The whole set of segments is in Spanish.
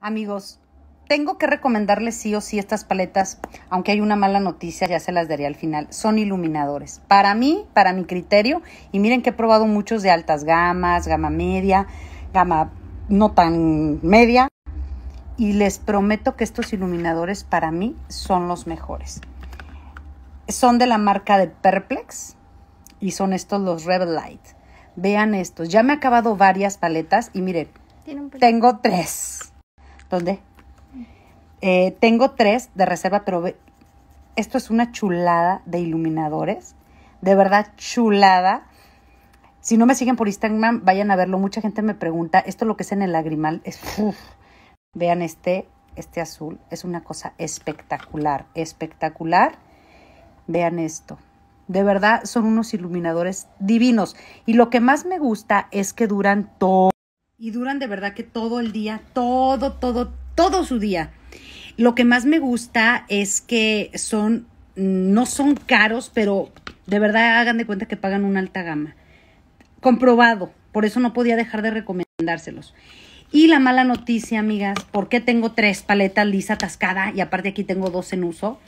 Amigos, tengo que recomendarles sí o sí estas paletas, aunque hay una mala noticia, ya se las daré al final, son iluminadores. Para mí, para mi criterio, y miren que he probado muchos de altas gamas, gama media, gama no tan media, y les prometo que estos iluminadores para mí son los mejores. Son de la marca de Perplex y son estos los Rebel Light. Vean estos, ya me he acabado varias paletas y miren, tengo tres. ¿Dónde? Eh, tengo tres de reserva, pero esto es una chulada de iluminadores. De verdad, chulada. Si no me siguen por Instagram, vayan a verlo. Mucha gente me pregunta, esto lo que es en el lagrimal es... Vean este, este azul. Es una cosa espectacular, espectacular. Vean esto. De verdad, son unos iluminadores divinos. Y lo que más me gusta es que duran todo. Y duran de verdad que todo el día, todo, todo, todo su día. Lo que más me gusta es que son, no son caros, pero de verdad hagan de cuenta que pagan una alta gama. Comprobado, por eso no podía dejar de recomendárselos. Y la mala noticia, amigas, ¿por qué tengo tres paletas lisa atascada y aparte aquí tengo dos en uso?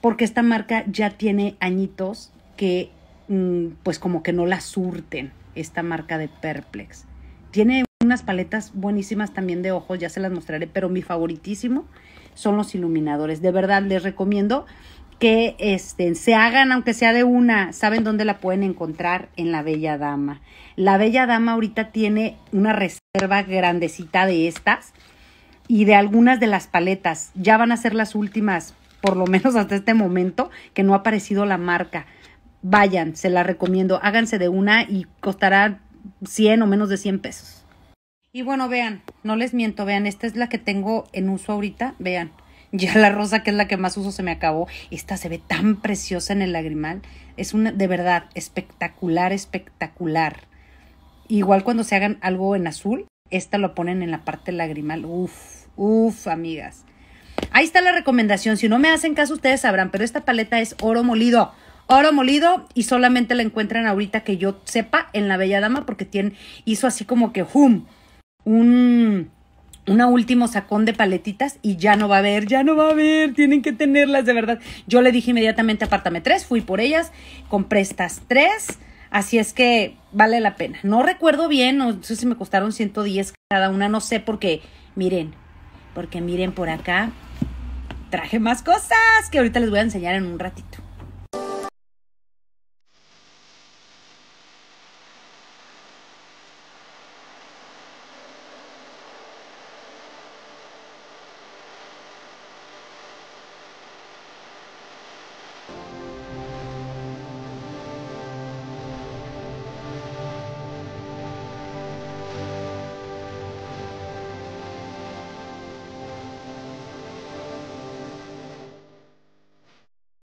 Porque esta marca ya tiene añitos que mm, pues como que no la surten, esta marca de Perplex. Tiene unas paletas buenísimas también de ojos, ya se las mostraré, pero mi favoritísimo son los iluminadores. De verdad, les recomiendo que este, se hagan, aunque sea de una, saben dónde la pueden encontrar en la Bella Dama. La Bella Dama ahorita tiene una reserva grandecita de estas y de algunas de las paletas. Ya van a ser las últimas, por lo menos hasta este momento, que no ha aparecido la marca. Vayan, se la recomiendo, háganse de una y costará 100 o menos de 100 pesos. Y bueno, vean, no les miento, vean, esta es la que tengo en uso ahorita, vean. Ya la rosa, que es la que más uso, se me acabó. Esta se ve tan preciosa en el lagrimal. Es una, de verdad, espectacular, espectacular. Igual cuando se hagan algo en azul, esta lo ponen en la parte lagrimal. Uf, uf, amigas. Ahí está la recomendación. Si no me hacen caso, ustedes sabrán, pero esta paleta es oro molido. Oro molido y solamente la encuentran ahorita que yo sepa en la Bella Dama porque tiene, hizo así como que hum un, último sacón de paletitas y ya no va a haber, ya no va a haber, tienen que tenerlas de verdad. Yo le dije inmediatamente, apártame tres, fui por ellas, compré estas tres, así es que vale la pena. No recuerdo bien, no sé si me costaron 110 cada una, no sé porque, miren, porque miren por acá, traje más cosas que ahorita les voy a enseñar en un ratito.